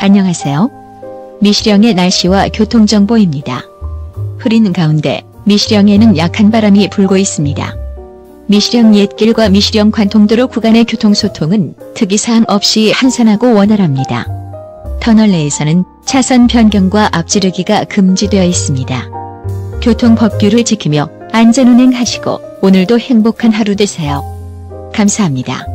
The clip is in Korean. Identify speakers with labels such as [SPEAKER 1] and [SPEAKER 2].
[SPEAKER 1] 안녕하세요. 미시령의 날씨와 교통정보입니다. 흐린 가운데 미시령에는 약한 바람이 불고 있습니다. 미시령 옛길과 미시령 관통도로 구간의 교통소통은 특이사항 없이 한산하고 원활합니다. 터널 내에서는 차선 변경과 앞지르기가 금지되어 있습니다. 교통법규를 지키며 안전운행하시고 오늘도 행복한 하루 되세요. 감사합니다.